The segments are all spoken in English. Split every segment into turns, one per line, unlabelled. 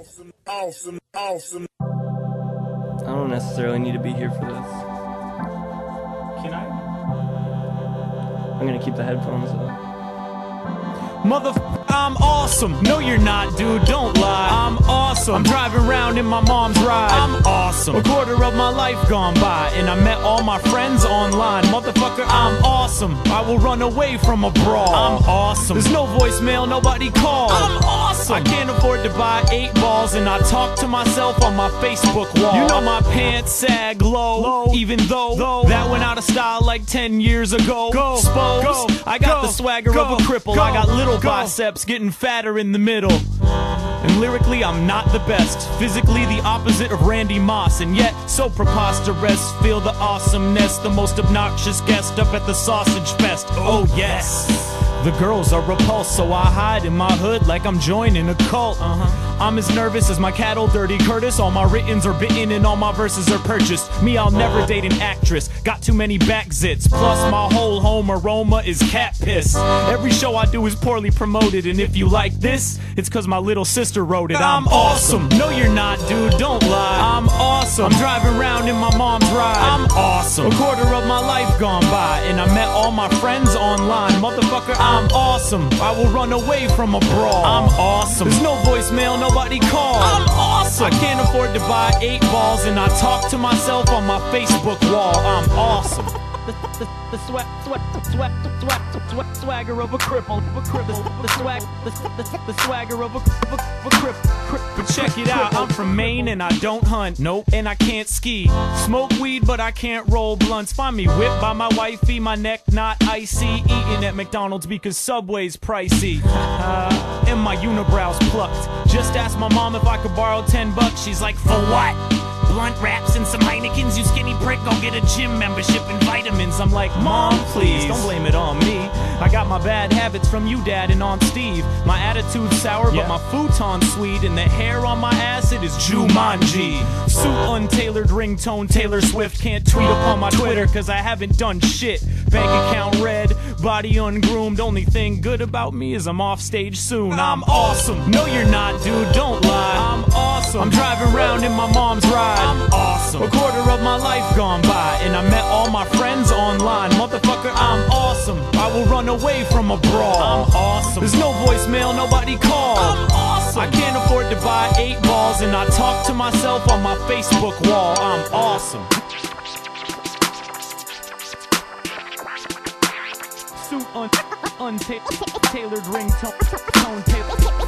Awesome, awesome, awesome.
I don't necessarily need to be here for this.
Can I?
I'm gonna keep the headphones up.
Mother, I'm awesome. No, you're not, dude. Don't lie. I'm awesome. I'm driving in my mom's ride. I'm awesome. A quarter of my life gone by, and I met all my friends online. Motherfucker, I'm awesome. I will run away from a brawl. I'm awesome. There's no voicemail, nobody calls. I'm awesome. I can't afford to buy eight balls, and I talk to myself on my Facebook wall. You know my pants sag low, even though, that went out of style like 10 years ago. Go, Spose, I got the swagger of a cripple. I got little biceps getting fatter in the middle. And lyrically, I'm not the best. Physically, the opposite of Randy Moss. And yet, so preposterous. Feel the awesomeness. The most obnoxious guest up at the Sausage Fest. Oh, yes. The girls are repulsed, so I hide in my hood like I'm joining a cult. Uh-huh. I'm as nervous as my cattle, Dirty Curtis. All my writtens are bitten and all my verses are purchased. Me, I'll never uh-huh. date an actress. Got too many back zits. Plus, my whole home aroma is cat piss. Every show I do is poorly promoted, and if you like this, it's cause my little sister wrote it. I'm awesome. No, you're not, dude. Don't lie. I'm awesome. I'm driving around in my mom's ride. I'm awesome. A quarter of my life gone by, and I met all my friends online. Motherfucker, I'm awesome. I will run away from a brawl. I'm awesome. There's no voicemail, nobody calls. I'm awesome. I can't afford to buy eight balls, and I talk to myself on my Facebook wall. I'm awesome. The, the, the swag, swag, swag, swag, swag, swagger of a cripple, a cripple. The swag, the, the, the swagger of a, a, a cripple. But check it out, I'm from Maine and I don't hunt, nope, and I can't ski. Smoke weed, but I can't roll blunts. Find me whipped by my wifey, my neck not icy. Eating at McDonald's because Subway's pricey. Uh, and my unibrows plucked. Just asked my mom if I could borrow 10 bucks. She's like, for what? Blunt wraps and some Heinekens, you skinny prick, go get a gym membership and vitamins. I'm like, Mom, please, don't blame it on me. I got my bad habits from you, Dad, and Aunt Steve. My attitude's sour, but my futon's sweet, and the hair on my ass, it is Jumanji. Suit untailored ringtone, Taylor Swift can't tweet upon my Twitter, cause I haven't done shit. Bank account red, body ungroomed. Only thing good about me is I'm off stage soon. I'm awesome. No, you're not, dude, don't lie. I'm awesome. I'm driving around in my mom's ride. I'm awesome. A quarter of my life gone by, and I met all my friends online. Motherfucker, I'm awesome. I will run away from a brawl. I'm awesome. There's no voicemail, nobody calls. I'm awesome. I can't afford to buy eight balls, and I talk to myself on my Facebook wall. I'm awesome. Suit un- untailored ringtone. tone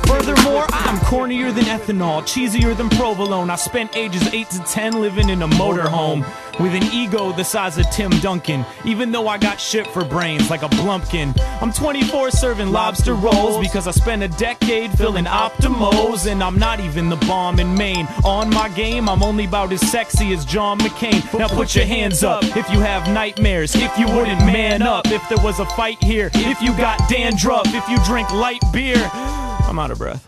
Furthermore, I'm cornier than ethanol, cheesier than provolone. I spent ages 8 to 10 living in a motorhome with an ego the size of Tim Duncan. Even though I got shit for brains like a blumpkin. I'm 24 serving lobster rolls because I spent a decade filling Optimos, and I'm not even the bomb in Maine. On my game, I'm only about as sexy as John McCain. Now put your hands up if you have nightmares, if you wouldn't man up, if there was a fight here, if you got dandruff, if you drink light beer. I'm out of breath.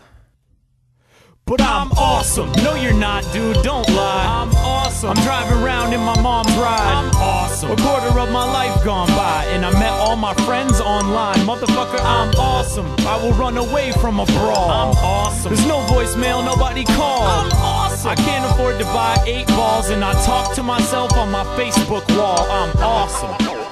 But I'm awesome. No, you're not, dude. Don't lie. I'm awesome. I'm driving around in my mom's ride. I'm awesome. A quarter of my life gone by, and I met all my friends online. Motherfucker, I'm awesome. I will run away from a brawl. I'm awesome. There's no voicemail, nobody calls. I'm awesome. I can't afford to buy eight balls, and I talk to myself on my Facebook wall. I'm awesome.